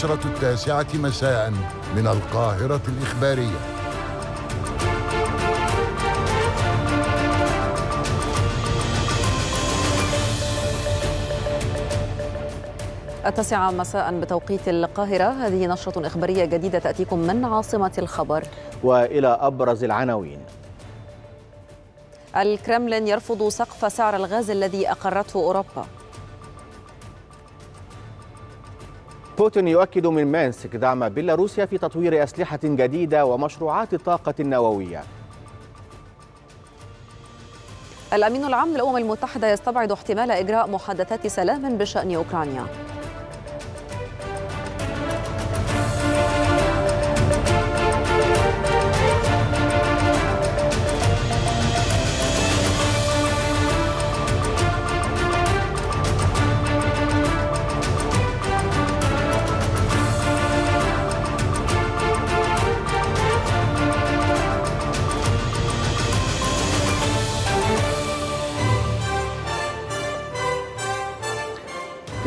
نشرة التاسعة مساء من القاهرة الإخبارية. التاسعة مساء بتوقيت القاهرة. هذه نشرة إخبارية جديدة تأتيكم من عاصمة الخبر. وإلى أبرز العناوين. الكرملين يرفض سقف سعر الغاز الذي أقرته أوروبا. بوتين يؤكد من مانسك دعم بيلاروسيا في تطوير أسلحة جديدة ومشروعات الطاقة النووية. الأمين العام للأمم المتحدة يستبعد احتمال إجراء محادثات سلام بشأن أوكرانيا.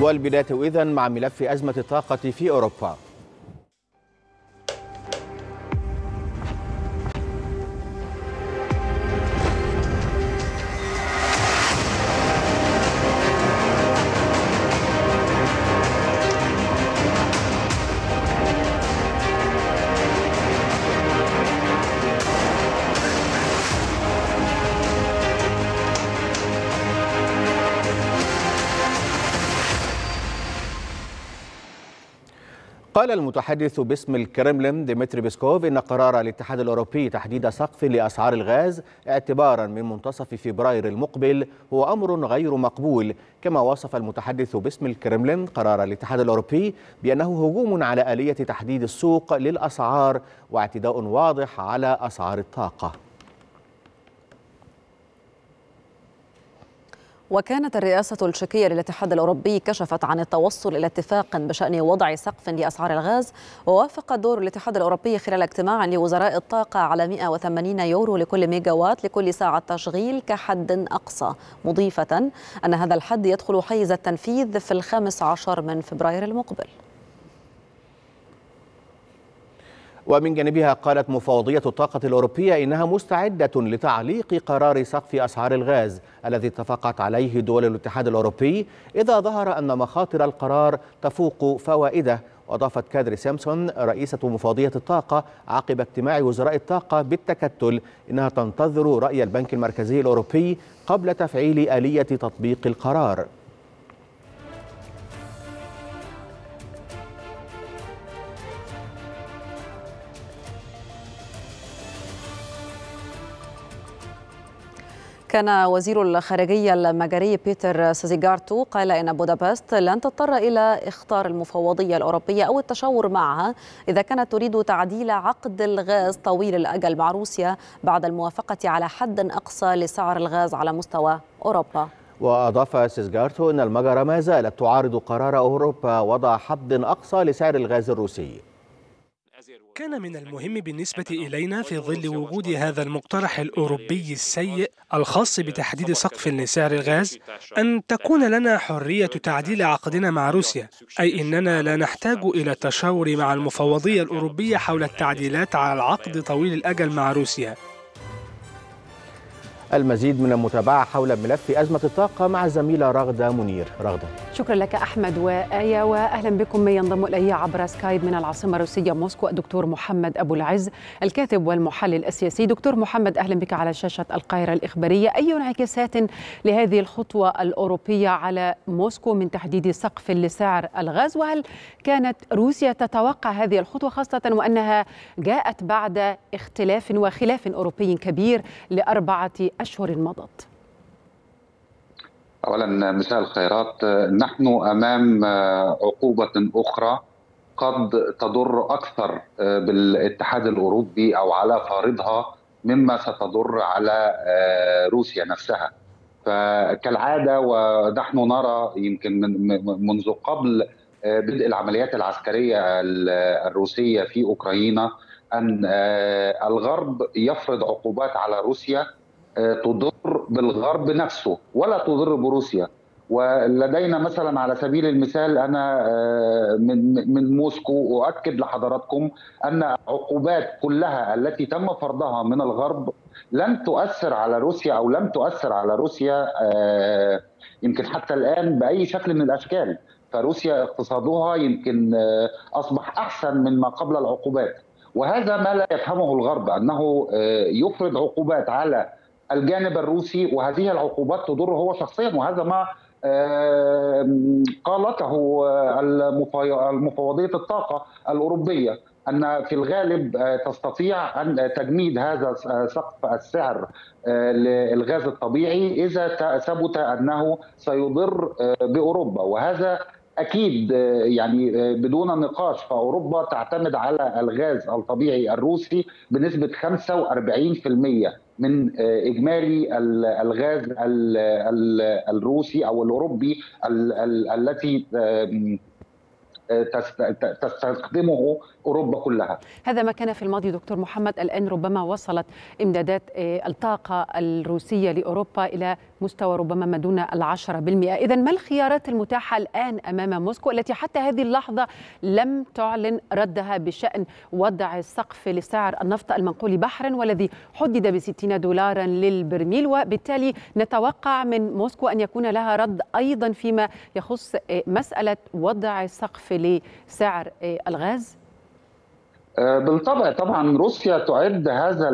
والبدايه اذا مع ملف أزمة الطاقة في أوروبا. قال المتحدث باسم الكرملين ديمتري بيسكوف إن قرار الاتحاد الأوروبي تحديد سقف لأسعار الغاز اعتبارا من منتصف فبراير المقبل هو أمر غير مقبول. كما وصف المتحدث باسم الكرملين قرار الاتحاد الأوروبي بأنه هجوم على آلية تحديد السوق للأسعار واعتداء واضح على أسعار الطاقة. وكانت الرئاسة التشيكية للاتحاد الأوروبي كشفت عن التوصل إلى اتفاق بشأن وضع سقف لأسعار الغاز ووافق دور الاتحاد الأوروبي خلال اجتماع لوزراء الطاقة على 180 يورو لكل ميجا وات لكل ساعة تشغيل كحد أقصى مضيفة أن هذا الحد يدخل حيز التنفيذ في الخامس عشر من فبراير المقبل. ومن جانبها قالت مفوضية الطاقة الأوروبية إنها مستعدة لتعليق قرار سقف أسعار الغاز الذي اتفقت عليه دول الاتحاد الأوروبي إذا ظهر أن مخاطر القرار تفوق فوائده. وأضافت كادري سيمسون رئيسة مفوضية الطاقة عقب اجتماع وزراء الطاقة بالتكتل إنها تنتظر رأي البنك المركزي الأوروبي قبل تفعيل آلية تطبيق القرار. كان وزير الخارجية المجري بيتر سيزيغارتو قال إن بودابست لن تضطر إلى إخطار المفوضية الأوروبية أو التشاور معها إذا كانت تريد تعديل عقد الغاز طويل الأجل مع روسيا بعد الموافقة على حد أقصى لسعر الغاز على مستوى أوروبا. وأضاف سيزغارتو أن المجر ما زالت تعارض قرار أوروبا وضع حد أقصى لسعر الغاز الروسي. كان من المهم بالنسبة إلينا في ظل وجود هذا المقترح الأوروبي السيء الخاص بتحديد سقف لسعر الغاز أن تكون لنا حرية تعديل عقدنا مع روسيا أي أننا لا نحتاج إلى التشاور مع المفوضية الأوروبية حول التعديلات على العقد طويل الأجل مع روسيا. المزيد من المتابعة حول ملف أزمة الطاقة مع الزميلة رغدة منير. رغدة. شكرا لك أحمد وآية وأهلا بكم من ينضم إلي عبر سكايب من العاصمة الروسية موسكو الدكتور محمد أبو العز الكاتب والمحلل السياسي. دكتور محمد أهلا بك على شاشة القاهرة الإخبارية. أي انعكاسات لهذه الخطوة الأوروبية على موسكو من تحديد سقف لسعر الغاز؟ وهل كانت روسيا تتوقع هذه الخطوة خاصة وأنها جاءت بعد اختلاف وخلاف أوروبي كبير لأربعة أشهر مضت اولا مساء الخيرات. نحن أمام عقوبة أخرى قد تضر أكثر بالاتحاد الأوروبي أو على فارضها مما ستضر على روسيا نفسها. فكالعادة ونحن نرى يمكن من منذ قبل بدء العمليات العسكرية الروسية في أوكرانيا أن الغرب يفرض عقوبات على روسيا تضر بالغرب نفسه ولا تضر بروسيا. ولدينا مثلا على سبيل المثال أنا من من موسكو أؤكد لحضراتكم أن عقوبات كلها التي تم فرضها من الغرب لن تؤثر على روسيا أو لم تؤثر على روسيا يمكن حتى الآن بأي شكل من الأشكال. فروسيا اقتصادها يمكن أصبح أحسن مما قبل العقوبات. وهذا ما لا يفهمه الغرب أنه يفرض عقوبات على الجانب الروسي وهذه العقوبات تضر هو شخصيا وهذا ما قالته المفوضية الطاقة الأوروبية أن في الغالب تستطيع أن تجميد هذا سقف السعر للغاز الطبيعي إذا ثبت أنه سيضر بأوروبا. وهذا أكيد يعني بدون نقاش فأوروبا تعتمد على الغاز الطبيعي الروسي بنسبة 45% من إجمالي الغاز الروسي أو الأوروبي التي تستخدمه أوروبا كلها. هذا ما كان في الماضي دكتور محمد الآن ربما وصلت إمدادات الطاقة الروسية لأوروبا إلى مستوى ربما ما دون العشرة بالمئة. إذا ما الخيارات المتاحة الآن أمام موسكو التي حتى هذه اللحظة لم تعلن ردها بشأن وضع السقف لسعر النفط المنقول بحرا والذي حدد بستين دولارا للبرميل؟ وبالتالي نتوقع من موسكو أن يكون لها رد أيضا فيما يخص مسألة وضع السقف لسعر الغاز. بالطبع طبعا روسيا تعد هذا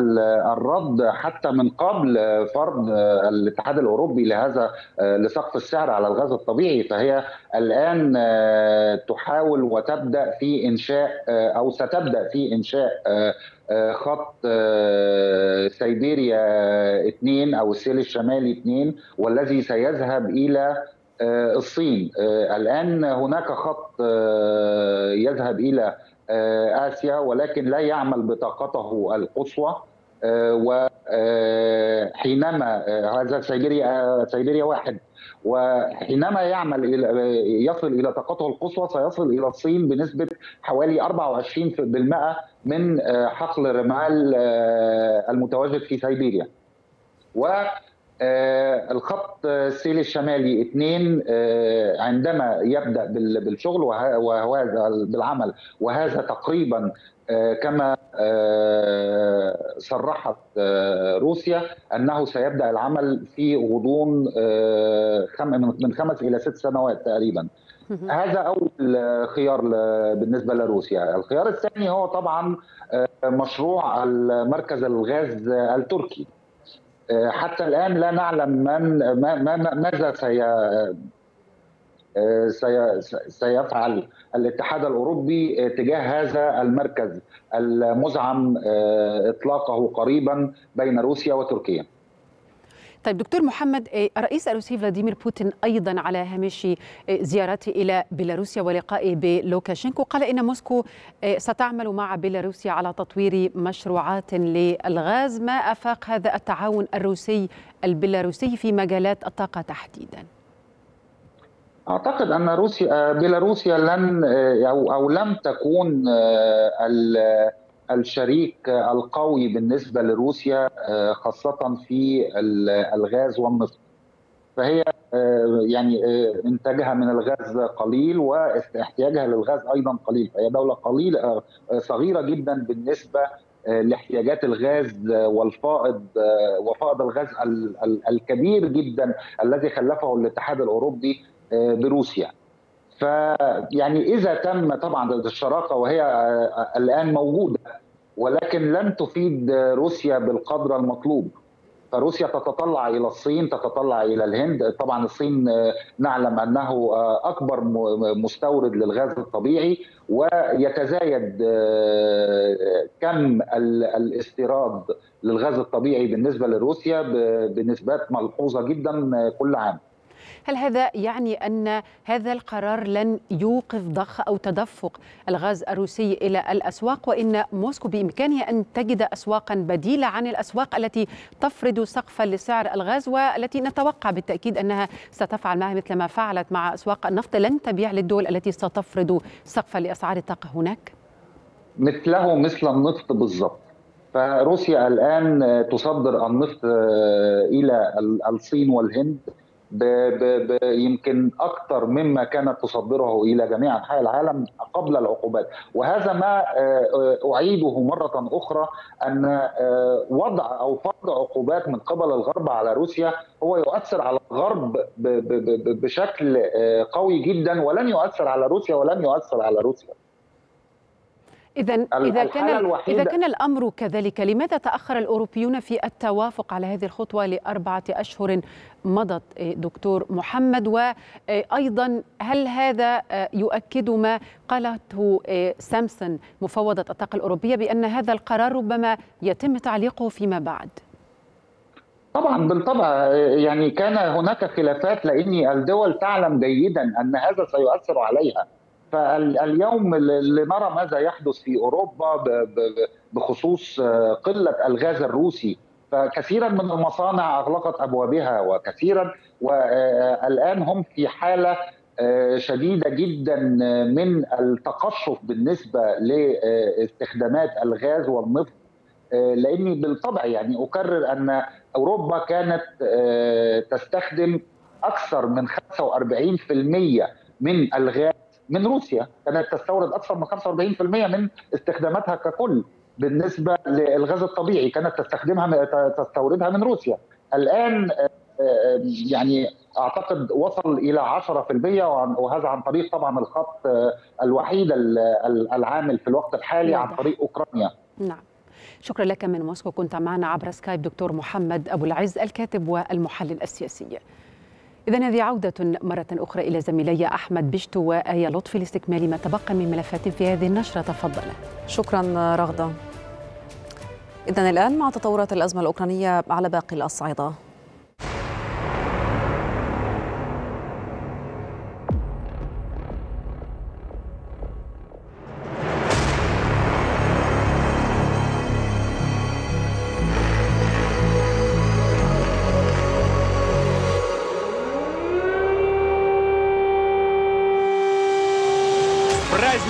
الرد حتى من قبل فرض الاتحاد الأوروبي لهذا لسقف السعر على الغاز الطبيعي. فهي الآن تحاول وتبدأ في إنشاء أو ستبدأ في إنشاء خط سيبيريا 2 أو السيل الشمالي 2 والذي سيذهب إلى الصين. الآن هناك خط يذهب إلى آسيا ولكن لا يعمل بطاقته القصوى وحينما هذا سيبيريا سيبيريا واحد وحينما يعمل يصل إلى طاقته القصوى سيصل إلى الصين بنسبة حوالي 24% من حقل رمال المتواجد في سيبيريا. و الخط السيل الشمالي اثنين عندما يبدأ بالشغل وهذا بالعمل وهذا تقريبا كما صرحت روسيا أنه سيبدأ العمل في غضون من خمس إلى ست سنوات تقريبا. هذا أول خيار بالنسبة لروسيا. الخيار الثاني هو طبعا مشروع مركز الغاز التركي. حتى الآن لا نعلم من ما ماذا سي سيفعل الاتحاد الأوروبي تجاه هذا المركز المزعم إطلاقه قريبا بين روسيا وتركيا. طيب دكتور محمد الرئيس الروسي فلاديمير بوتين أيضا على هامش زيارته إلى بيلاروسيا ولقائه بلوكاشينكو قال إن موسكو ستعمل مع بيلاروسيا على تطوير مشروعات للغاز ما آفاق هذا التعاون الروسي البيلاروسي في مجالات الطاقة تحديدا؟ أعتقد أن روسيا بيلاروسيا لن أو أو لم تكون الشريك القوي بالنسبة لروسيا خاصة في الغاز والنفط. فهي يعني إنتاجها من الغاز قليل واحتياجها للغاز أيضا قليل. فهي دولة قليلة صغيرة جدا بالنسبة لاحتياجات الغاز والفائض وفائض الغاز الكبير جدا الذي خلفه الاتحاد الأوروبي بروسيا. فيعني إذا تم طبعا الشراكة وهي الآن موجودة ولكن لن تفيد روسيا بالقدر المطلوب. فروسيا تتطلع إلى الصين تتطلع إلى الهند. طبعا الصين نعلم أنه أكبر مستورد للغاز الطبيعي ويتزايد كم الاستيراد للغاز الطبيعي بالنسبة لروسيا بنسبات ملحوظة جدا كل عام. هل هذا يعني أن هذا القرار لن يوقف ضخ أو تدفق الغاز الروسي إلى الأسواق؟ وإن موسكو بإمكانها أن تجد اسواقا بديلة عن الأسواق التي تفرض سقفا لسعر الغاز والتي نتوقع بالتأكيد أنها ستفعل معها مثل ما فعلت مع أسواق النفط. لن تبيع للدول التي ستفرض سقفا لأسعار الطاقة هناك؟ مثله مثل النفط بالضبط. فروسيا الآن تصدر النفط إلى الصين والهند. يمكن أكثر مما كانت تصدره إلى جميع أنحاء العالم قبل العقوبات. وهذا ما أعيده مرة أخرى أن وضع أو فرض عقوبات من قبل الغرب على روسيا هو يؤثر على الغرب بشكل قوي جدا ولن يؤثر على روسيا ولن يؤثر على روسيا. إذا إذا كان إذا كان الأمر كذلك لماذا تأخر الأوروبيون في التوافق على هذه الخطوة لأربعة أشهر مضت دكتور محمد وأيضا هل هذا يؤكد ما قالته سامسون مفوضة الطاقة الأوروبية بأن هذا القرار ربما يتم تعليقه فيما بعد؟ طبعا بالطبع يعني كان هناك خلافات لأن الدول تعلم جيدا أن هذا سيؤثر عليها فاليوم لنرى ماذا يحدث في أوروبا بخصوص قلة الغاز الروسي. فكثيرا من المصانع أغلقت أبوابها وكثيرا والآن هم في حالة شديدة جدا من التقشف بالنسبة لاستخدامات الغاز والنفط. لأني بالطبع يعني أكرر أن أوروبا كانت تستخدم أكثر من 45% من الغاز من روسيا كانت تستورد أكثر من 45% من استخداماتها ككل بالنسبة للغاز الطبيعي كانت تستخدمها تستوردها من روسيا. الآن يعني أعتقد وصل إلى 10% وهذا عن طريق طبعا الخط الوحيد العامل في الوقت الحالي عن طريق أوكرانيا. نعم. شكرا لك من موسكو كنت معنا عبر سكايب دكتور محمد أبو العز الكاتب والمحلل السياسي. إذا هذه عودة مرة أخرى إلى زميلي أحمد بشتو وآية لطفي لاستكمال ما تبقى من ملفات في هذه النشرة. تفضل. شكرا رغدة. إذا الآن مع تطورات الأزمة الأوكرانية على باقي الأصعدة.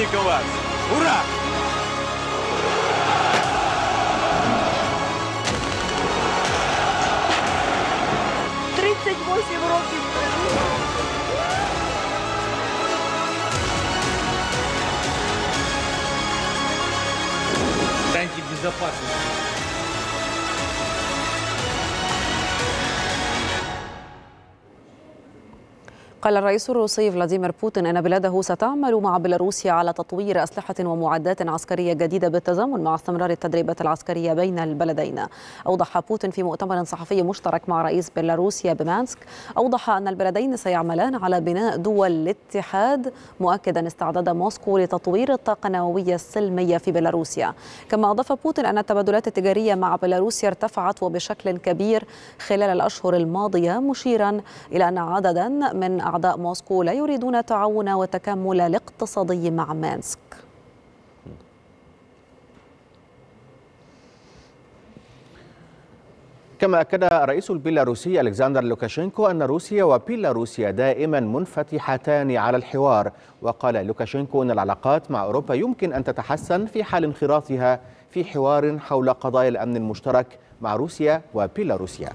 Праздника вас! Ура! Тридцять восемь років Танки безопасности. قال الرئيس الروسي فلاديمير بوتين أن بلاده ستعمل مع بيلاروسيا على تطوير أسلحة ومعدات عسكرية جديدة بالتزامن مع استمرار التدريبات العسكرية بين البلدين. أوضح بوتين في مؤتمر صحفي مشترك مع رئيس بيلاروسيا بمانسك أوضح أن البلدين سيعملان على بناء دول الاتحاد مؤكدا استعداد موسكو لتطوير الطاقة النووية السلمية في بيلاروسيا. كما أضاف بوتين أن التبادلات التجارية مع بيلاروسيا ارتفعت وبشكل كبير خلال الأشهر الماضية مشيرا إلى أن عددا من أعداء موسكو لا يريدون التعاون والتكامل الاقتصادي مع مينسك كما أكد الرئيس البيلاروسي ألكسندر لوكاشينكو أن روسيا وبيلاروسيا دائما منفتحتان على الحوار وقال لوكاشينكو أن العلاقات مع أوروبا يمكن أن تتحسن في حال انخراطها في حوار حول قضايا الأمن المشترك مع روسيا وبيلاروسيا.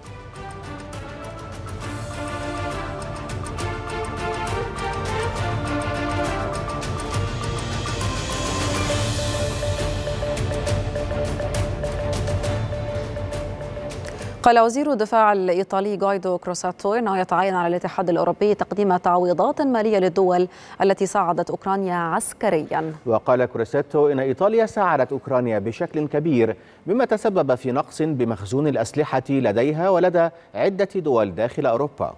قال وزير الدفاع الإيطالي غايدو كروساتو أنه يتعين على الاتحاد الأوروبي تقديم تعويضات مالية للدول التي ساعدت أوكرانيا عسكريا. وقال كروساتو إن إيطاليا ساعدت أوكرانيا بشكل كبير مما تسبب في نقص بمخزون الأسلحة لديها ولدى عدة دول داخل أوروبا.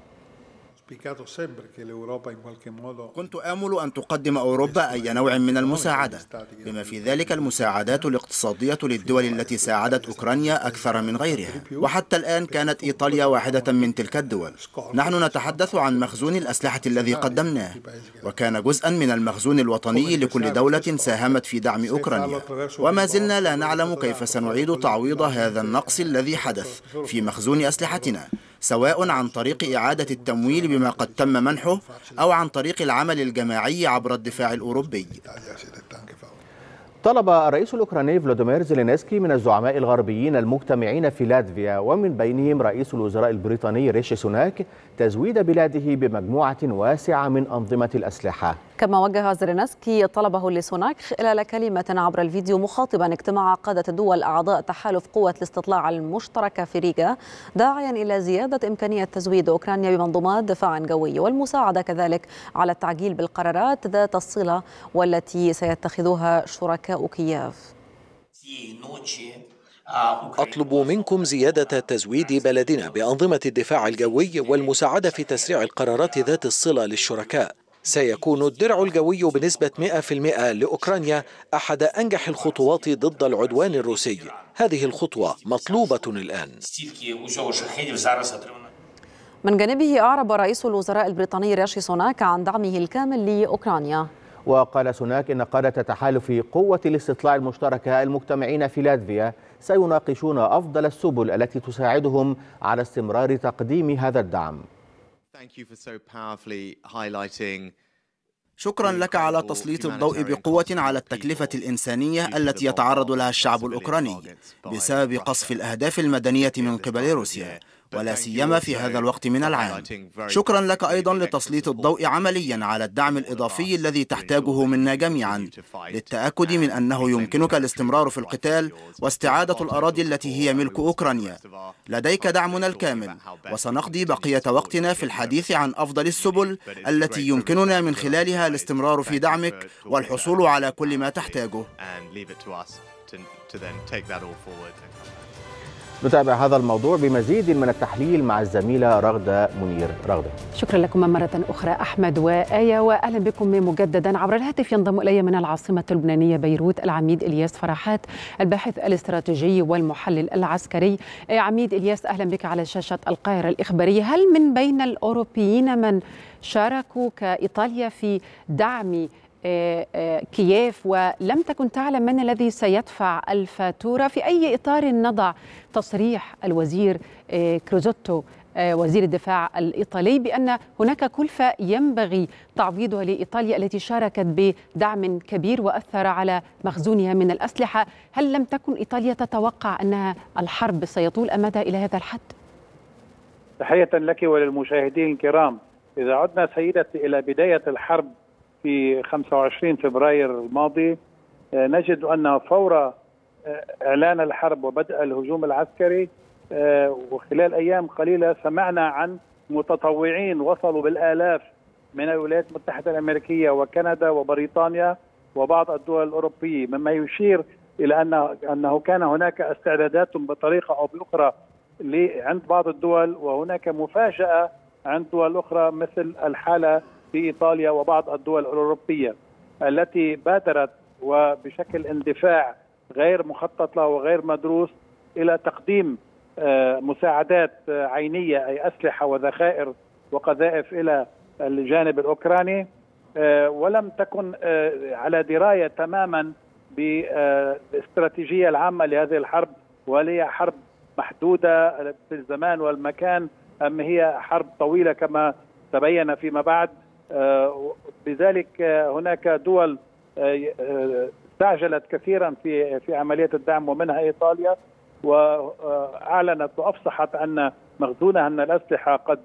كنت آمل أن تقدم أوروبا أي نوع من المساعدة بما في ذلك المساعدات الاقتصادية للدول التي ساعدت أوكرانيا أكثر من غيرها. وحتى الآن كانت إيطاليا واحدة من تلك الدول. نحن نتحدث عن مخزون الأسلحة الذي قدمناه وكان جزءا من المخزون الوطني لكل دولة ساهمت في دعم أوكرانيا. وما زلنا لا نعلم كيف سنعيد تعويض هذا النقص الذي حدث في مخزون أسلحتنا. سواء عن طريق إعادة التمويل بما قد تم منحه أو عن طريق العمل الجماعي عبر الدفاع الأوروبي. طلب الرئيس الأوكراني فلاديمير زيلينسكي من الزعماء الغربيين المجتمعين في لاتفيا ومن بينهم رئيس الوزراء البريطاني ريشي سوناك تزويد بلاده بمجموعة واسعة من أنظمة الأسلحة. كما وجه زيلينسكي طلبه لسوناك خلال كلمة عبر الفيديو مخاطبا اجتماع قادة الدول أعضاء تحالف قوة الاستطلاع المشتركة في ريغا داعيا إلى زيادة إمكانية تزويد أوكرانيا بمنظومات دفاع جوي والمساعدة كذلك على التعجيل بالقرارات ذات الصلة والتي سيتخذها شركاء كييف أطلب منكم زيادة تزويد بلدنا بأنظمة الدفاع الجوي والمساعدة في تسريع القرارات ذات الصلة للشركاء. سيكون الدرع الجوي بنسبة 100% لأوكرانيا أحد أنجح الخطوات ضد العدوان الروسي. هذه الخطوة مطلوبة الآن. من جانبه أعرب رئيس الوزراء البريطاني ريشي سوناك عن دعمه الكامل لأوكرانيا. وقال سوناك إن قادة تحالف قوة الاستطلاع المشتركة المجتمعين في لاتفيا سيناقشون أفضل السبل التي تساعدهم على استمرار تقديم هذا الدعم. شكرا لك على تسليط الضوء بقوة على التكلفة الإنسانية التي يتعرض لها الشعب الأوكراني بسبب قصف الأهداف المدنية من قبل روسيا. ولا سيما في هذا الوقت من العام. شكرا لك أيضا لتسليط الضوء عمليا على الدعم الإضافي الذي تحتاجه منا جميعا. للتأكد من أنه يمكنك الاستمرار في القتال واستعادة الأراضي التي هي ملك أوكرانيا. لديك دعمنا الكامل. وسنقضي بقية وقتنا في الحديث عن أفضل السبل التي يمكننا من خلالها الاستمرار في دعمك والحصول على كل ما تحتاجه. نتابع هذا الموضوع بمزيد من التحليل مع الزميلة رغدة منير. رغدة. شكرا لكم مرة أخرى أحمد وآية وأهلا بكم مجددا عبر الهاتف ينضم إلي من العاصمة اللبنانية بيروت العميد إلياس فرحات الباحث الاستراتيجي والمحلل العسكري. عميد إلياس أهلا بك على شاشة القاهرة الإخبارية. هل من بين الأوروبيين من شاركوا كإيطاليا في دعم كييف ولم تكن تعلم من الذي سيدفع الفاتورة. في أي إطار نضع تصريح الوزير كروزوتو وزير الدفاع الإيطالي بأن هناك كلفة ينبغي تعويضها لإيطاليا التي شاركت بدعم كبير وأثر على مخزونها من الأسلحة. هل لم تكن إيطاليا تتوقع أن الحرب سيطول أمدها إلى هذا الحد؟ تحية لك وللمشاهدين الكرام. إذا عدنا سيدتي إلى بداية الحرب في 25 فبراير الماضي نجد أن فور إعلان الحرب وبدء الهجوم العسكري وخلال أيام قليلة سمعنا عن متطوعين وصلوا بالآلاف من الولايات المتحدة الأمريكية وكندا وبريطانيا وبعض الدول الأوروبية مما يشير إلى أنه, أنه كان هناك استعدادات بطريقة أو بأخرى عند بعض الدول وهناك مفاجأة عند دول أخرى مثل الحالة في إيطاليا وبعض الدول الأوروبية التي بادرت وبشكل اندفاع غير مخطط له وغير مدروس إلى تقديم مساعدات عينية أي أسلحة وذخائر وقذائف إلى الجانب الأوكراني ولم تكن على دراية تماما بالاستراتيجيه العامة لهذه الحرب وهل هي حرب محدودة في الزمان والمكان أم هي حرب طويلة كما تبين فيما بعد؟ لذلك هناك دول استعجلت كثيرا في في عملية الدعم ومنها إيطاليا وأعلنت وأفصحت أن مخزونها من الأسلحة قد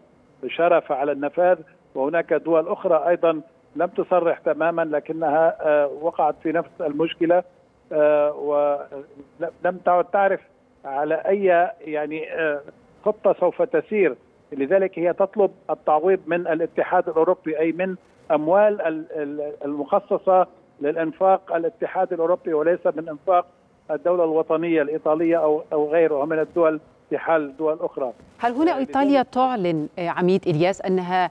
شرف على النفاذ وهناك دول أخرى أيضا لم تصرح تماما لكنها وقعت في نفس المشكلة ولم تعد تعرف على أي يعني خطة سوف تسير. لذلك هي تطلب التعويض من الاتحاد الأوروبي أي من أموال المخصصة للإنفاق الاتحاد الأوروبي وليس من إنفاق الدولة الوطنية الإيطالية أو أو غيرها من الدول في حال دول أخرى. هل هنا إيطاليا تعلن عميد إلياس أنها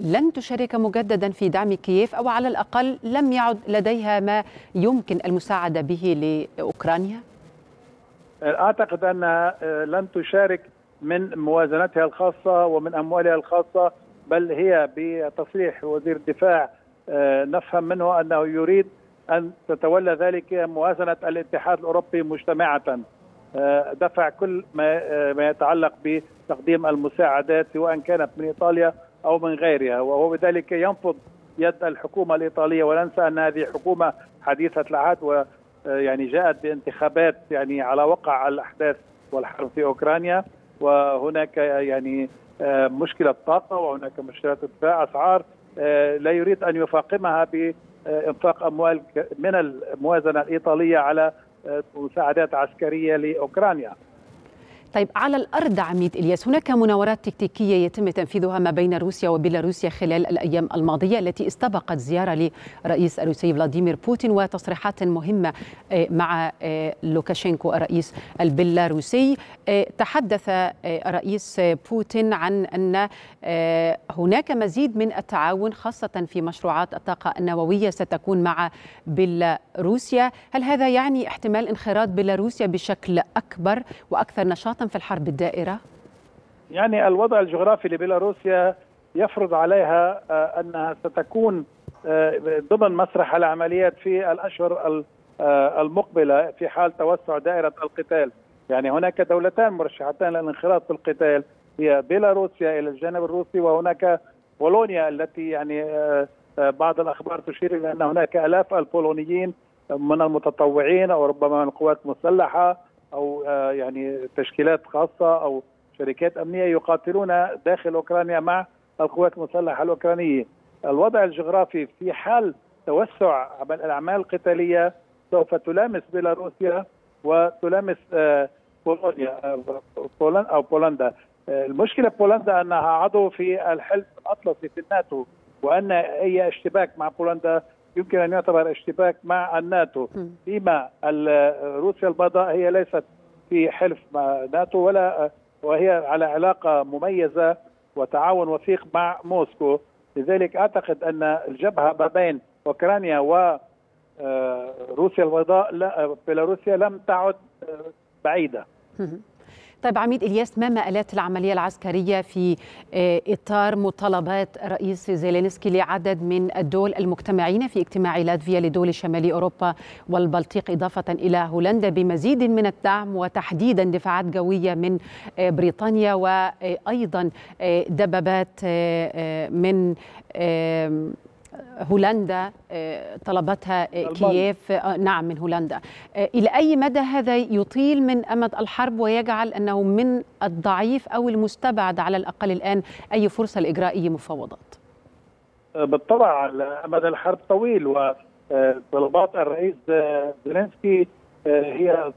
لن تشارك مجددا في دعم كييف أو على الأقل لم يعد لديها ما يمكن المساعدة به لأوكرانيا؟ أعتقد انها لن تشارك من موازنتها الخاصة ومن أموالها الخاصة بل هي بتصريح وزير الدفاع نفهم منه أنه يريد أن تتولى ذلك موازنة الاتحاد الأوروبي مجتمعة. دفع كل ما ما يتعلق بتقديم المساعدات سواء كانت من إيطاليا أو من غيرها. وهو بذلك ينفض يد الحكومة الإيطالية. ولا ننسى أن هذه حكومة حديثة العهد يعني جاءت بانتخابات يعني على وقع الأحداث والحرب في أوكرانيا. وهناك يعني مشكلة طاقة وهناك مشكلة ارتفاع أسعار لا يريد أن يفاقمها بإنفاق أموال من الموازنة الإيطالية على مساعدات عسكرية لأوكرانيا. طيب على الأرض عميد إلياس هناك مناورات تكتيكية يتم تنفيذها ما بين روسيا وبيلاروسيا خلال الأيام الماضية التي استبقت زيارة الرئيس الروسي فلاديمير بوتين وتصريحات مهمة مع لوكاشينكو الرئيس البيلاروسي. تحدث الرئيس بوتين عن أن هناك مزيد من التعاون خاصة في مشروعات الطاقة النووية ستكون مع بيلاروسيا. هل هذا يعني احتمال انخراط بيلاروسيا بشكل أكبر وأكثر نشاطا؟ في الحرب الدائرة؟ يعني الوضع الجغرافي لبيلاروسيا يفرض عليها أنها ستكون ضمن مسرح العمليات في الأشهر المقبلة في حال توسع دائرة القتال يعني هناك دولتان مرشحتان للانخراط في القتال هي بيلاروسيا إلى الجانب الروسي وهناك بولونيا التي يعني بعض الأخبار تشير إلى أن هناك آلاف البولونيين من المتطوعين أو ربما من القوات المسلحة أو يعني تشكيلات خاصة أو شركات أمنية يقاتلون داخل أوكرانيا مع القوات المسلحة الأوكرانية. الوضع الجغرافي في حال توسع الأعمال القتالية سوف تلامس بيلاروسيا وتلامس بولونيا بولندا أو بولندا. المشكلة بولندا أنها عضو في الحلف الأطلسي في الناتو وأن أي اشتباك مع بولندا يمكن أن يعتبر اشتباك مع الناتو. فيما روسيا البيضاء هي ليست في حلف مع ناتو ولا وهي على علاقة مميزة وتعاون وثيق مع موسكو. لذلك أعتقد أن الجبهة ما بين أوكرانيا و روسيا البيضاء لا بيلاروسيا لم تعد بعيدة. طيب عميد إلياس ما مآلات العملية العسكرية في إطار مطالبات الرئيس زيلينسكي لعدد من الدول المجتمعين في اجتماع لاتفيا لدول شمال أوروبا والبلطيق إضافة إلى هولندا بمزيد من الدعم وتحديدا دفاعات جويه من بريطانيا وأيضا دبابات من هولندا طلبتها كييف. نعم من هولندا. إلى أي مدى هذا يطيل من أمد الحرب ويجعل أنه من الضعيف أو المستبعد على الأقل الآن أي فرصة لإجراء أي مفاوضات بالطبع أمد الحرب طويل وطلبات الرئيس زيلينسكي هي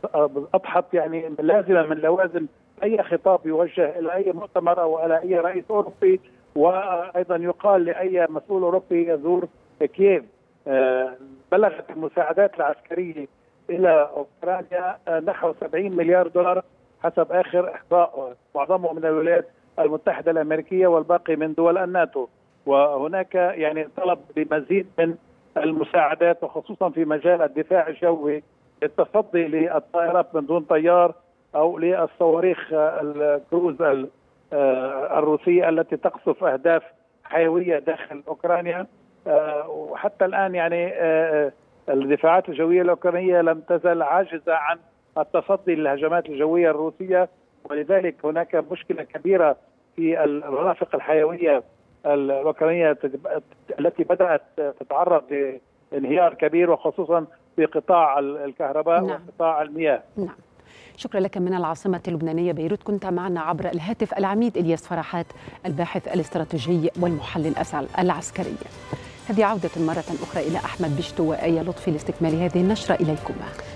أضحت يعني لازمة من لوازم أي خطاب يوجه إلى أي مؤتمر أو إلى أي رئيس أوروبي. وأيضا يقال لأي مسؤول أوروبي يزور كييف. بلغت المساعدات العسكرية إلى اوكرانيا نحو 70 مليار دولار حسب آخر احصاء معظمه من الولايات المتحدة الأمريكية والباقي من دول الناتو. وهناك يعني طلب بمزيد من المساعدات وخصوصا في مجال الدفاع الجوي للتصدي للطائرات من دون طيار أو للصواريخ الكروز الروسية التي تقصف أهداف حيوية داخل أوكرانيا وحتى الآن يعني الدفاعات الجوية الأوكرانية لم تزل عاجزة عن التصدي للهجمات الجوية الروسية ولذلك هناك مشكلة كبيرة في المرافق الحيوية الأوكرانية التي بدأت تتعرض لانهيار كبير وخصوصا في قطاع الكهرباء نعم. وقطاع المياه نعم. شكرا لك من العاصمة اللبنانية بيروت. كنت معنا عبر الهاتف العميد إلياس فرحات الباحث الاستراتيجي والمحلل العسكري. هذه عودة مرة أخرى إلى أحمد بشتو وآية لطفي لاستكمال هذه النشرة إليكم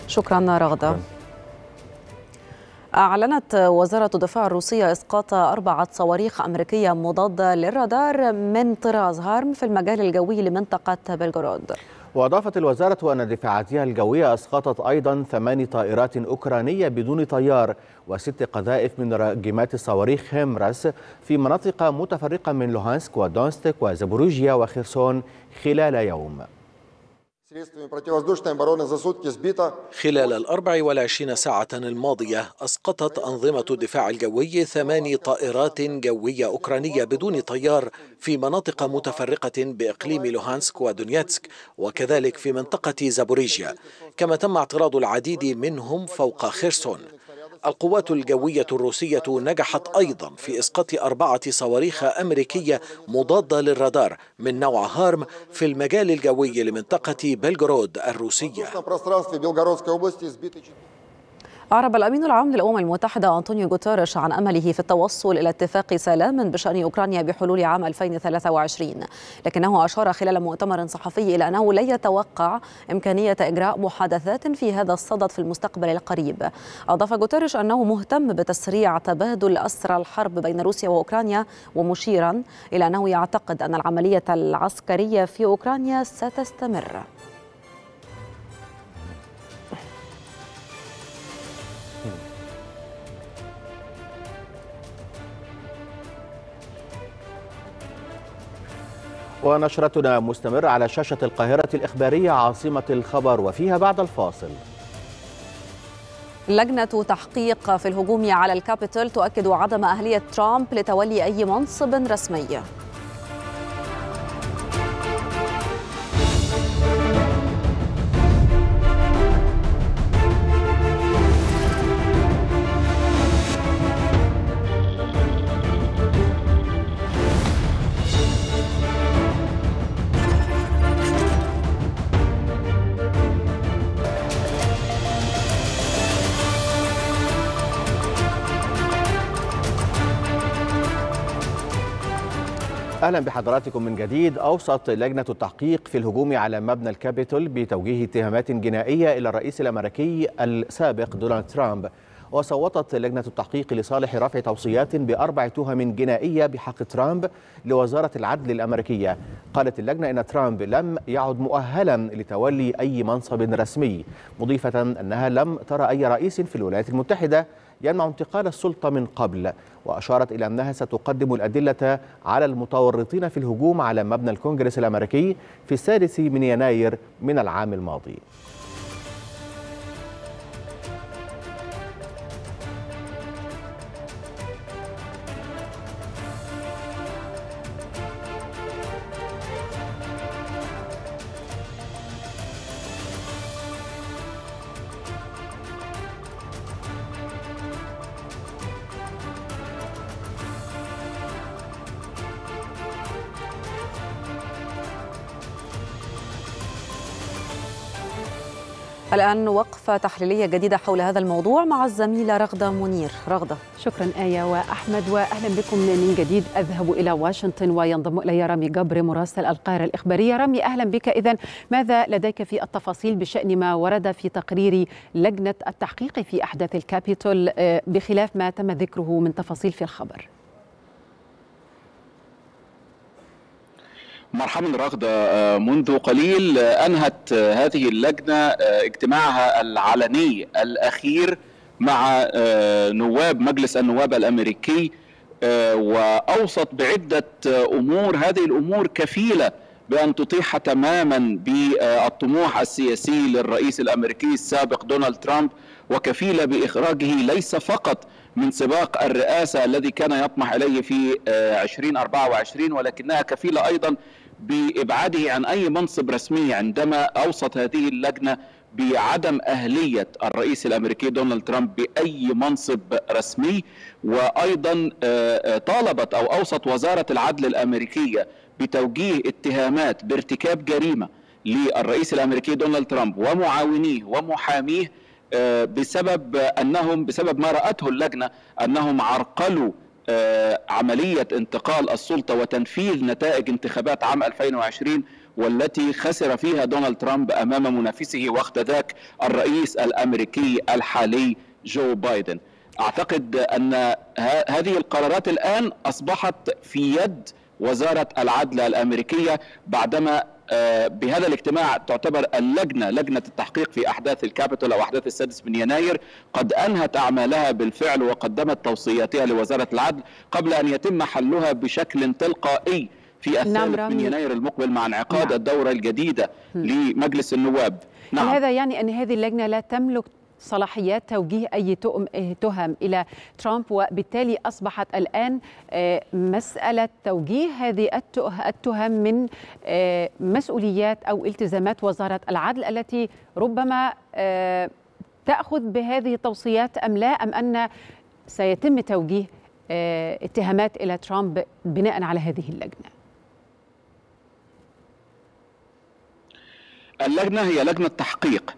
شكرا رغدة. أعلنت وزارة الدفاع الروسية إسقاط أربعة صواريخ أمريكية مضادة للرادار من طراز هارم في المجال الجوي لمنطقة بلغورود وأضافت الوزارة أن دفاعاتها الجوية أسقطت أيضا ثمان طائرات أوكرانية بدون طيار وست قذائف من راجمات الصواريخ هيمرس في مناطق متفرقة من لوهانسك ودونستك وزابوروجيا وخيرسون خلال يوم. خلال الأربع والعشرين ساعة الماضية أسقطت أنظمة الدفاع الجوي ثماني طائرات جوية أوكرانية بدون طيار في مناطق متفرقة بإقليم لوهانسك ودونيتسك وكذلك في منطقة زابوريجيا كما تم اعتراض العديد منهم فوق خيرسون القوات الجوية الروسية نجحت أيضا في إسقاط أربعة صواريخ أمريكية مضادة للرادار من نوع هارم في المجال الجوي لمنطقة بلغرود الروسية. أعرب الأمين العام للأمم المتحدة أنطونيو غوتيريش عن أمله في التوصل إلى اتفاق سلام بشأن أوكرانيا بحلول عام 2023 لكنه أشار خلال مؤتمر صحفي إلى أنه لا يتوقع إمكانية إجراء محادثات في هذا الصدد في المستقبل القريب. أضاف غوتيريش أنه مهتم بتسريع تبادل أسرى الحرب بين روسيا وأوكرانيا ومشيرا إلى أنه يعتقد أن العملية العسكرية في أوكرانيا ستستمر. ونشرتنا مستمرة على شاشة القاهرة الإخبارية عاصمة الخبر وفيها بعد الفاصل. لجنة تحقيق في الهجوم على الكابيتول تؤكد عدم أهلية ترامب لتولي أي منصب رسمي. أهلا بحضراتكم من جديد اوصت لجنة التحقيق في الهجوم على مبنى الكابيتول بتوجيه اتهامات جنائية إلى الرئيس الأمريكي السابق دونالد ترامب. وصوتت لجنة التحقيق لصالح رفع توصيات بأربع تهم جنائية بحق ترامب لوزارة العدل الأمريكية. قالت اللجنة إن ترامب لم يعد مؤهلا لتولي أي منصب رسمي مضيفة أنها لم ترى أي رئيس في الولايات المتحدة يمنع انتقال السلطة من قبل وأشارت إلى أنها ستقدم الأدلة على المتورطين في الهجوم على مبنى الكونغرس الأمريكي في السادس من يناير من العام الماضي. الآن وقفة تحليلية جديدة حول هذا الموضوع مع الزميلة رغدة منير. رغدة. شكرا آية وأحمد وأهلا بكم من جديد. أذهب إلى واشنطن وينضم إلي رامي جبر مراسل القاهرة الإخبارية. رامي أهلا بك. إذا ماذا لديك في التفاصيل بشأن ما ورد في تقرير لجنة التحقيق في أحداث الكابيتول؟ بخلاف ما تم ذكره من تفاصيل في الخبر. مرحبا رغدة منذ قليل أنهت هذه اللجنة اجتماعها العلني الأخير مع نواب مجلس النواب الأمريكي وأوصت بعدة أمور. هذه الأمور كفيلة بأن تطيح تماما بالطموح السياسي للرئيس الأمريكي السابق دونالد ترامب وكفيلة بإخراجه ليس فقط من سباق الرئاسة الذي كان يطمح إليه في 2024 ولكنها كفيلة أيضا بإبعاده عن أي منصب رسمي عندما أوصت هذه اللجنة بعدم أهلية الرئيس الأمريكي دونالد ترامب بأي منصب رسمي. وأيضا طالبت أو أوصت وزارة العدل الأمريكية بتوجيه اتهامات بارتكاب جريمة للرئيس الأمريكي دونالد ترامب ومعاونيه ومحاميه بسبب انهم بسبب ما رأته اللجنة أنهم عرقلوا عملية انتقال السلطة وتنفيذ نتائج انتخابات عام 2020 والتي خسر فيها دونالد ترامب أمام منافسه وقت ذاك الرئيس الأمريكي الحالي جو بايدن. أعتقد أن هذه القرارات الآن أصبحت في يد وزارة العدل الأمريكية بعدما بهذا الاجتماع تعتبر اللجنة لجنة التحقيق في أحداث الكابيتول أو أحداث السادس من يناير قد أنهت أعمالها بالفعل وقدمت توصياتها لوزارة العدل قبل أن يتم حلها بشكل تلقائي في الثالث نعم من يناير المقبل مع انعقاد نعم. الدورة الجديدة م. لمجلس النواب نعم. هذا يعني أن هذه اللجنة لا تملك صلاحيات توجيه أي تهم إلى ترامب وبالتالي أصبحت الآن مسألة توجيه هذه التهم من مسؤوليات أو التزامات وزارة العدل التي ربما تأخذ بهذه التوصيات أم لا أم أن سيتم توجيه اتهامات إلى ترامب بناء على هذه اللجنة؟ اللجنة هي لجنة تحقيق.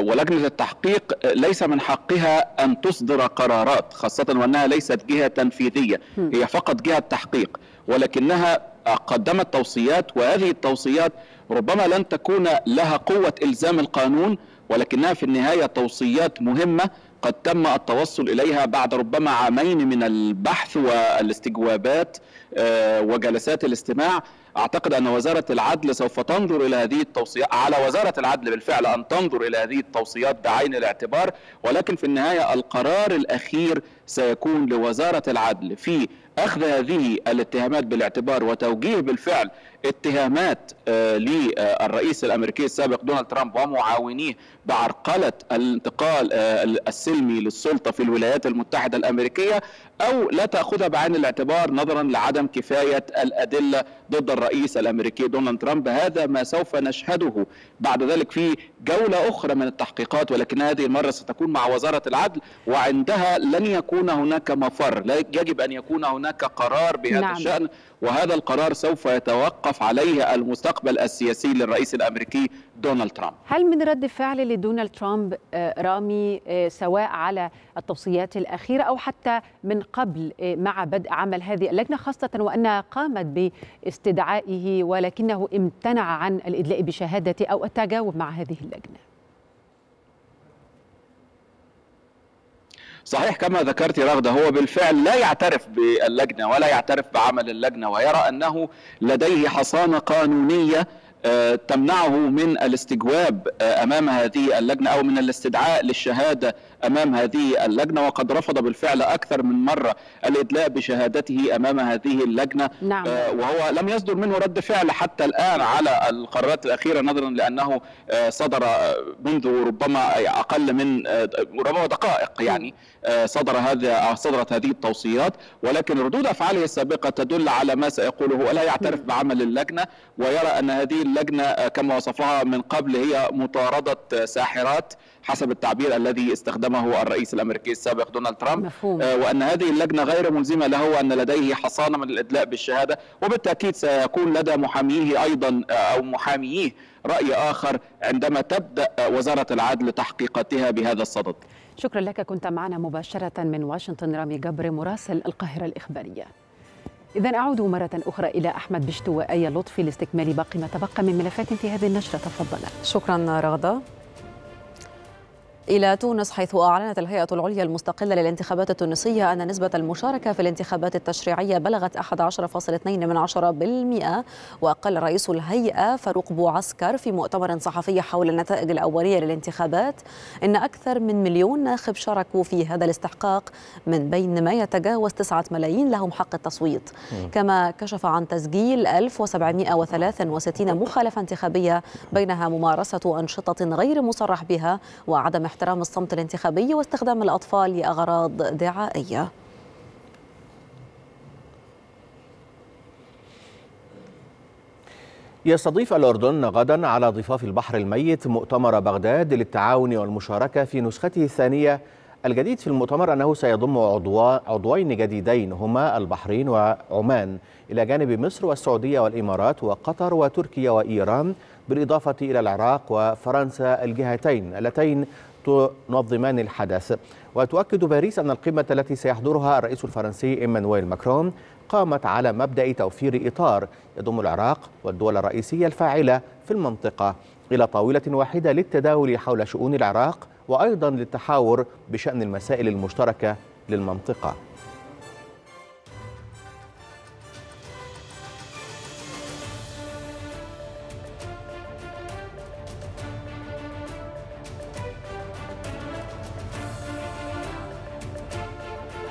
ولجنة التحقيق ليس من حقها أن تصدر قرارات خاصة وأنها ليست جهة تنفيذية هي فقط جهة تحقيق ولكنها قدمت توصيات وهذه التوصيات ربما لن تكون لها قوة إلزام القانون ولكنها في النهاية توصيات مهمة قد تم التوصل إليها بعد ربما عامين من البحث والاستجوابات وجلسات الاستماع. أعتقد أن وزارة العدل سوف تنظر إلى هذه التوصيات على وزارة العدل بالفعل أن تنظر إلى هذه التوصيات بعين الاعتبار ولكن في النهاية القرار الأخير سيكون لوزارة العدل في أخذ هذه الاتهامات بالاعتبار وتوجيه بالفعل اتهامات للرئيس الأمريكي السابق دونالد ترامب ومعاونيه بعرقلة الانتقال السلمي للسلطة في الولايات المتحدة الأمريكية أو لا تاخذها بعين الاعتبار نظرا لعدم كفاية الأدلة ضد الرئيس الأمريكي دونالد ترامب. هذا ما سوف نشهده بعد ذلك في جولة أخرى من التحقيقات ولكن هذه المرة ستكون مع وزارة العدل وعندها لن يكون هناك مفر. لا يجب أن يكون هناك قرار بهذا نعم. الشأن. وهذا القرار سوف يتوقف عليه المستقبل السياسي للرئيس الأمريكي دونالد ترامب. هل من رد فعل لدونالد ترامب رامي سواء على التوصيات الأخيرة أو حتى من قبل مع بدء عمل هذه اللجنة خاصة وانها قامت باستدعائه ولكنه امتنع عن الإدلاء بشهادته أو التجاوب مع هذه اللجنة؟ صحيح كما ذكرت رغدة هو بالفعل لا يعترف باللجنة ولا يعترف بعمل اللجنة ويرى أنه لديه حصانة قانونية تمنعه من الاستجواب أمام هذه اللجنة أو من الاستدعاء للشهادة أمام هذه اللجنة وقد رفض بالفعل أكثر من مرة الإدلاء بشهادته أمام هذه اللجنة. نعم. وهو لم يصدر منه رد فعل حتى الآن على القرارات الأخيرة نظرا لأنه صدر منذ ربما أقل من ربما دقائق يعني صدر هذا صدرت هذه التوصيات. ولكن ردود أفعاله السابقة تدل على ما سيقوله ولا يعترف بعمل اللجنة. ويرى أن هذه اللجنة كما وصفها من قبل هي مطاردة ساحرات. حسب التعبير الذي استخدمه الرئيس الأمريكي السابق دونالد ترامب مفهوم. وأن هذه اللجنة غير ملزمة له وأن لديه حصانة من الإدلاء بالشهادة وبالتأكيد سيكون لدى محاميه أيضا أو محاميه رأي آخر عندما تبدأ وزارة العدل تحقيقاتها بهذا الصدد. شكرا لك كنت معنا مباشرة من واشنطن رامي جبر مراسل القاهرة الإخبارية. إذا أعود مرة أخرى إلى أحمد بشتو وآية لطفي لاستكمال باقي ما تبقى من ملفات في هذه النشرة تفضلا شكرا رغدة إلى تونس حيث أعلنت الهيئة العليا المستقلة للانتخابات التونسية أن نسبة المشاركة في الانتخابات التشريعية بلغت 11.2% وقال رئيس الهيئة فاروق بوعسكر في مؤتمر صحفي حول النتائج الأولية للانتخابات. إن أكثر من مليون ناخب شاركوا في هذا الاستحقاق من بين ما يتجاوز 9 ملايين لهم حق التصويت. كما كشف عن تسجيل 1763 مخالفة انتخابية بينها ممارسة أنشطة غير مصرح بها وعدم احترام الصمت الانتخابي واستخدام الأطفال لأغراض دعائية. يستضيف الأردن غدا على ضفاف البحر الميت مؤتمر بغداد للتعاون والمشاركة في نسخته الثانية. الجديد في المؤتمر أنه سيضم عضوين جديدين هما البحرين وعمان إلى جانب مصر والسعودية والإمارات وقطر وتركيا وإيران بالإضافة إلى العراق وفرنسا الجهتين اللتين تنظمان الحدث. وتؤكد باريس أن القمة التي سيحضرها الرئيس الفرنسي إيمانويل ماكرون قامت على مبدأ توفير إطار يضم العراق والدول الرئيسية الفاعلة في المنطقة إلى طاولة واحدة للتداول حول شؤون العراق وأيضا للتحاور بشأن المسائل المشتركة للمنطقة.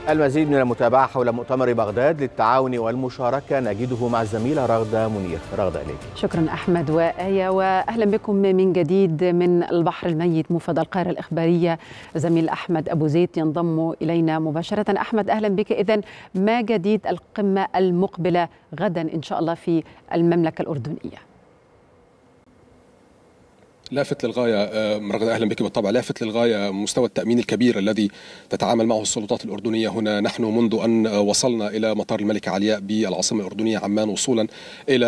المزيد من المتابعة حول مؤتمر بغداد للتعاون والمشاركة نجده مع الزميلة رغدة منير. رغدة إليك شكرا أحمد وآية وأهلا بكم من جديد من البحر الميت. موفد القاهرة الإخبارية زميل أحمد أبو زيد ينضم إلينا مباشرة. أحمد أهلا بك. إذا ما جديد القمة المقبلة غدا إن شاء الله في المملكة الأردنية؟ لافت للغاية رغد أهلا بك بالطبع. لافت للغاية مستوى التأمين الكبير الذي تتعامل معه السلطات الأردنية هنا. نحن منذ أن وصلنا إلى مطار الملكة علياء بالعاصمة الأردنية عمان وصولا إلى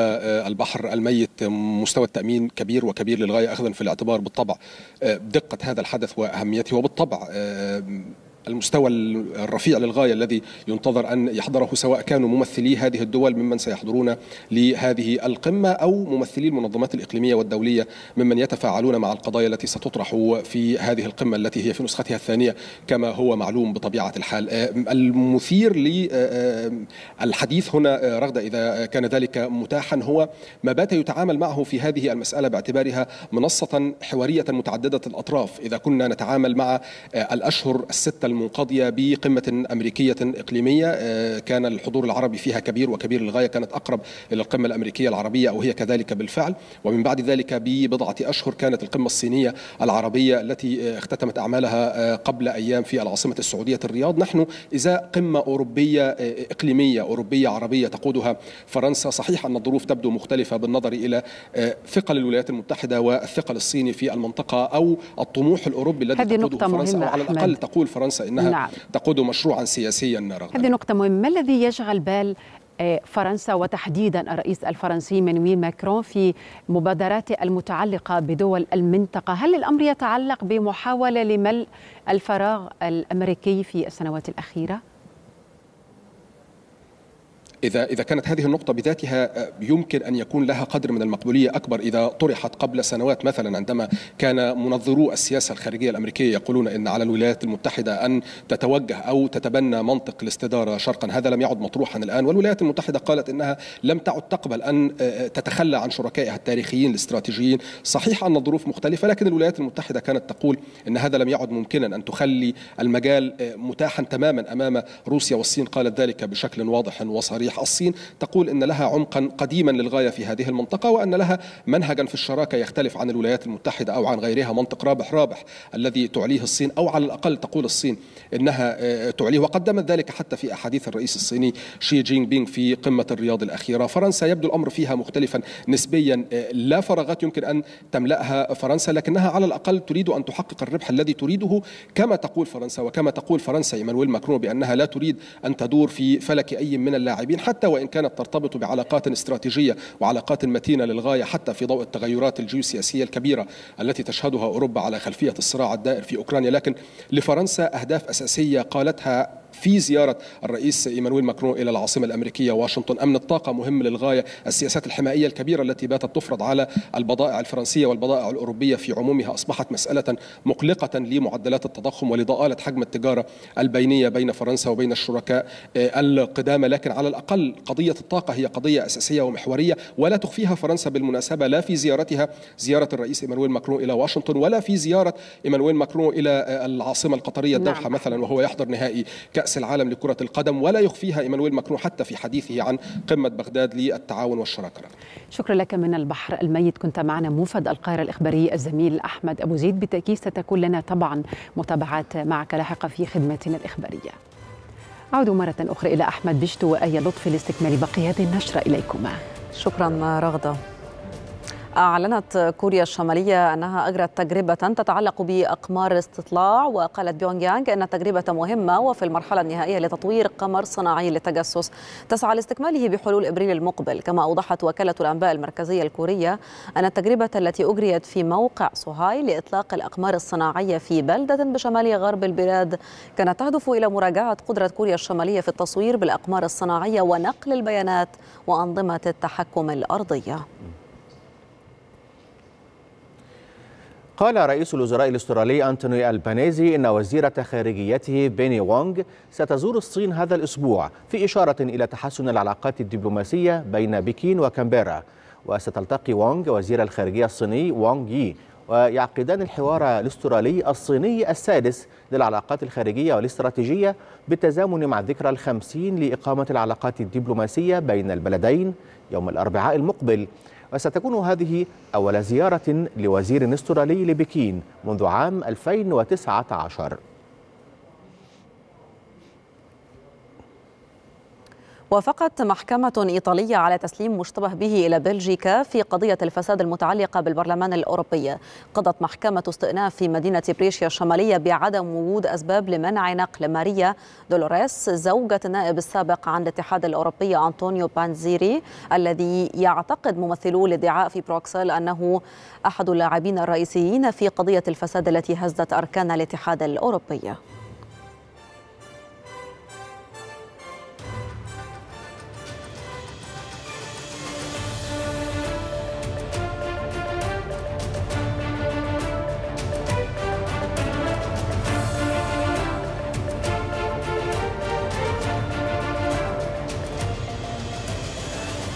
البحر الميت. مستوى التأمين كبير وكبير للغاية أخذا في الاعتبار بالطبع دقة هذا الحدث وأهميته. وبالطبع المستوى الرفيع للغاية الذي ينتظر أن يحضره سواء كانوا ممثلي هذه الدول ممن سيحضرون لهذه القمة أو ممثلي المنظمات الإقليمية والدولية ممن يتفاعلون مع القضايا التي ستطرح في هذه القمة التي هي في نسختها الثانية كما هو معلوم بطبيعة الحال. المثير للحديث هنا رغدة إذا كان ذلك متاحا هو ما بات يتعامل معه في هذه المسألة باعتبارها منصة حوارية متعددة الأطراف، إذا كنا نتعامل مع الأشهر الستة المنقضية بقمة أمريكية إقليمية كان الحضور العربي فيها كبير وكبير للغاية كانت أقرب إلى القمة الأمريكية العربية أو هي كذلك بالفعل. ومن بعد ذلك ببضعة أشهر كانت القمة الصينية العربية التي اختتمت أعمالها قبل أيام في العاصمة السعودية الرياض. نحن ازاء قمة أوروبية إقليمية أوروبية عربية تقودها فرنسا صحيح أن الظروف تبدو مختلفة بالنظر إلى ثقل الولايات المتحدة والثقل الصيني في المنطقة أو الطموح الأوروبي الذي تقوده فرنسا أو على الأقل تقول فرنسا إنها نعم. تقود مشروعا سياسيا رغم هذه نقطة مهمة ما الذي يشغل بال فرنسا وتحديدا الرئيس الفرنسي مانويل ماكرون في مبادراته المتعلقة بدول المنطقة هل الأمر يتعلق بمحاولة لملء الفراغ الأمريكي في السنوات الأخيرة؟ إذا إذا كانت هذه النقطة بذاتها يمكن أن يكون لها قدر من المقبولية أكبر. إذا طرحت قبل سنوات مثلا عندما كان منظرو السياسة الخارجية الأمريكية يقولون أن على الولايات المتحدة أن تتوجه أو تتبنى منطق الاستدارة شرقا هذا لم يعد مطروحا الآن. والولايات المتحدة قالت أنها لم تعد تقبل أن تتخلى عن شركائها التاريخيين الاستراتيجيين. صحيح أن الظروف مختلفة لكن الولايات المتحدة كانت تقول أن هذا لم يعد ممكنا أن تخلي المجال متاحا تماما أمام روسيا والصين. قالت ذلك بشكل واضح وصريح. صريح الصين تقول إن لها عمقا قديما للغاية في هذه المنطقة وأن لها منهجا في الشراكة يختلف عن الولايات المتحدة أو عن غيرها منطق رابح رابح الذي تعليه الصين أو على الأقل تقول الصين إنها تعليه. وقدمت ذلك حتى في أحاديث الرئيس الصيني شي جين بينغ في قمة الرياض الأخيرة. فرنسا يبدو الأمر فيها مختلفا نسبيا لا فراغات يمكن أن تملأها فرنسا لكنها على الأقل تريد أن تحقق الربح الذي تريده كما تقول فرنسا وكما تقول فرنسا إيمانويل ماكرون بأنها لا تريد أن تدور في فلك أي من اللاعبين. حتى وإن كانت ترتبط بعلاقات استراتيجية وعلاقات متينة للغاية حتى في ضوء التغيرات الجيوسياسية الكبيرة التي تشهدها أوروبا على خلفية الصراع الدائر في أوكرانيا. لكن لفرنسا أهداف أساسية قالتها في زيارة الرئيس إيمانويل ماكرون إلى العاصمة الأمريكية واشنطن. أمن الطاقة مهم للغاية السياسات الحمائية الكبيرة التي باتت تفرض على البضائع الفرنسية والبضائع الأوروبية في عمومها. أصبحت مسألة مقلقة لمعدلات التضخم ولضآلة حجم التجارة البينية بين فرنسا وبين الشركاء القدامى لكن على الأقل قضية الطاقة هي قضية أساسية ومحورية ولا تخفيها فرنسا بالمناسبة. لا في زيارتها زيارة الرئيس إيمانويل ماكرون إلى واشنطن ولا في زيارة إيمانويل ماكرون إلى العاصمة القطرية الدوحة نعم. مثلا وهو يحضر نهائي كأس العالم لكرة القدم ولا يخفيها إيمانويل ماكرون حتى في حديثه عن قمة بغداد للتعاون والشراكة. شكرا لك من البحر الميت. كنت معنا موفد القاهرة الإخباري الزميل أحمد أبو زيد. بالتأكيد ستكون لنا طبعا متابعات معك لاحقة في خدمتنا الإخبارية. أعود مرة أخرى إلى أحمد بشتو وآية لطفي لاستكمال بقية النشرة إليكما. شكرا رغدة. أعلنت كوريا الشمالية أنها أجرت تجربة تتعلق بأقمار استطلاع وقالت بيونغ يانغ أن التجربة مهمة وفي المرحلة النهائية لتطوير قمر صناعي للتجسس. تسعى لاستكماله بحلول إبريل المقبل. كما أوضحت وكالة الأنباء المركزية الكورية أن التجربة التي أجريت في موقع سوهاي لإطلاق الأقمار الصناعية في بلدة بشمال غرب البلاد كانت تهدف إلى مراجعة قدرة كوريا الشمالية في التصوير بالأقمار الصناعية ونقل البيانات وأنظمة التحكم الأرضية. قال رئيس الوزراء الأسترالي أنتوني ألبانيزي إن وزيرة خارجيته بيني وونغ ستزور الصين هذا الأسبوع في إشارة إلى تحسن العلاقات الدبلوماسية بين بكين وكامبيرا. وستلتقي وونغ وزير الخارجية الصيني وونغ يي ويعقدان الحوار الأسترالي الصيني السادس للعلاقات الخارجية والاستراتيجية بالتزامن مع الذكرى الخمسين لإقامة العلاقات الدبلوماسية بين البلدين يوم الأربعاء المقبل. وستكون هذه أول زيارة لوزير استرالي لبكين منذ عام 2019 وافقت محكمة إيطالية على تسليم مشتبه به إلى بلجيكا في قضية الفساد المتعلقة بالبرلمان الأوروبي. قضت محكمة استئناف في مدينة بريشيا الشمالية بعدم وجود أسباب لمنع نقل ماريا دولوريس زوجة النائب السابق عن الاتحاد الأوروبي أنطونيو بانزيري الذي يعتقد ممثلو الادعاء في بروكسل أنه أحد اللاعبين الرئيسيين في قضية الفساد التي هزت أركان الاتحاد الأوروبي.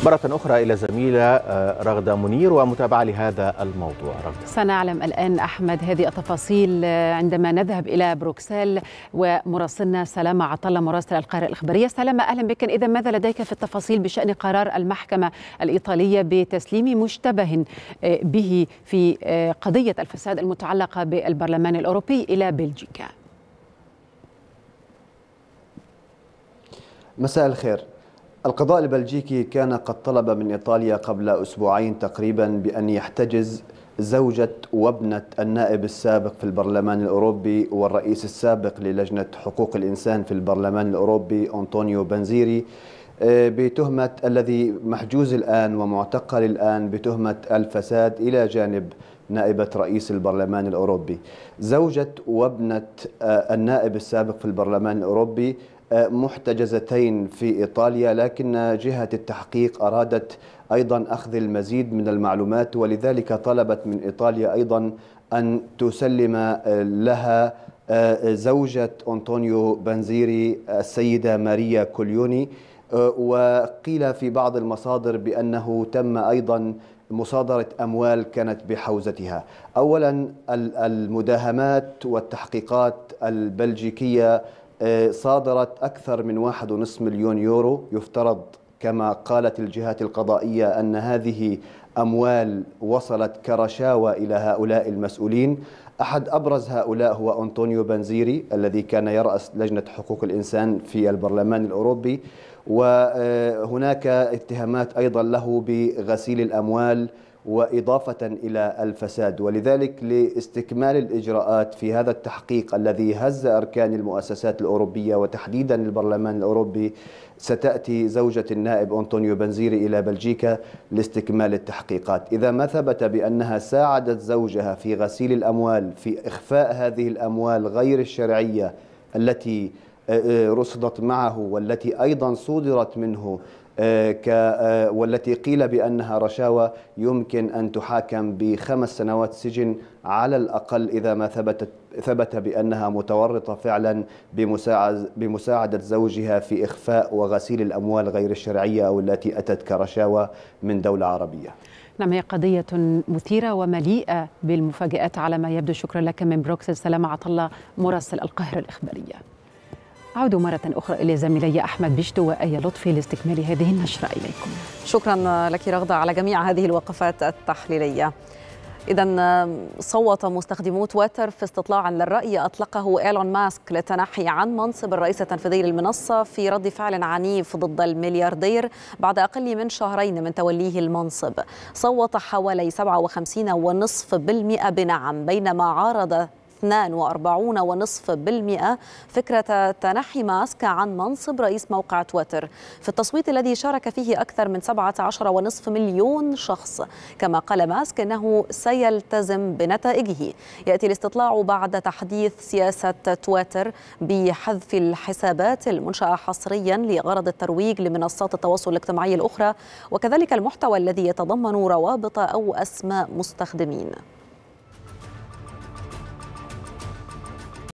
مرة أخرى إلى زميلة رغدة منير ومتابعة لهذا الموضوع. رغدة. سنعلم الآن أحمد هذه التفاصيل عندما نذهب إلى بروكسل ومراسلنا سلامة عطلة مراسل القاهرة الإخبارية. سلامة أهلا بك. إذا ماذا لديك في التفاصيل بشأن قرار المحكمة الإيطالية بتسليم مشتبه به في قضية الفساد المتعلقة بالبرلمان الأوروبي إلى بلجيكا؟ مساء الخير. القضاء البلجيكي كان قد طلب من إيطاليا قبل أسبوعين تقريبا بأن يحتجز زوجة وابنة النائب السابق في البرلمان الأوروبي والرئيس السابق للجنة حقوق الإنسان في البرلمان الأوروبي أنطونيو بنزيري بتهمة الذي محجوز الآن ومعتقل الآن بتهمة الفساد إلى جانب نائبة رئيس البرلمان الأوروبي. زوجة وابنة النائب السابق في البرلمان الأوروبي محتجزتين في إيطاليا لكن جهة التحقيق أرادت أيضا أخذ المزيد من المعلومات ولذلك طلبت من إيطاليا أيضا أن تسلم لها زوجة أنطونيو بنزيري السيدة ماريا كوليوني. وقيل في بعض المصادر بأنه تم أيضا مصادرة أموال كانت بحوزتها. أولا المداهمات والتحقيقات البلجيكية صادرت أكثر من واحد ونصف مليون يورو. يفترض كما قالت الجهات القضائية أن هذه أموال وصلت كرشاوى إلى هؤلاء المسؤولين. أحد أبرز هؤلاء هو أنطونيو بنزيري الذي كان يرأس لجنة حقوق الإنسان في البرلمان الأوروبي. وهناك اتهامات أيضا له بغسيل الأموال وإضافة إلى الفساد. ولذلك لاستكمال الإجراءات في هذا التحقيق الذي هز أركان المؤسسات الأوروبية وتحديدا البرلمان الأوروبي ستأتي زوجة النائب أنطونيو بنزيري إلى بلجيكا لاستكمال التحقيقات. إذا ما ثبت بأنها ساعدت زوجها في غسيل الأموال في إخفاء هذه الأموال غير الشرعية التي رصدت معه والتي أيضا صودرت منه والتي قيل بأنها رشاوى يمكن أن تحاكم بخمس سنوات سجن على الأقل إذا ما ثبتت ثبت بأنها متورطة فعلا بمساعدة زوجها في إخفاء وغسيل الأموال غير الشرعية أو التي أتت كرشاوى من دولة عربية. نعم هي قضية مثيرة ومليئة بالمفاجآت على ما يبدو. شكرا لك من بروكسل سلامة عطلة مراسل القاهرة الإخبارية. أعود مرة أخرى إلى زميلي أحمد بشتو وآية لطفي لاستكمال هذه النشرة إليكم. شكرا لك رغدة على جميع هذه الوقفات التحليلية. إذا صوت مستخدمو تويتر في استطلاع للرأي أطلقه إيلون ماسك للتنحي عن منصب الرئيس التنفيذي للمنصة في رد فعل عنيف ضد الملياردير بعد أقل من شهرين من توليه المنصب. صوت حوالي 57.5% بنعم بينما عارض 42.5% فكرة تنحي ماسك عن منصب رئيس موقع تويتر. في التصويت الذي شارك فيه أكثر من 17.5 مليون شخص كما قال ماسك أنه سيلتزم بنتائجه. يأتي الاستطلاع بعد تحديث سياسة تويتر بحذف الحسابات المنشأة حصريا لغرض الترويج لمنصات التواصل الاجتماعي الأخرى. وكذلك المحتوى الذي يتضمن روابط أو أسماء مستخدمين.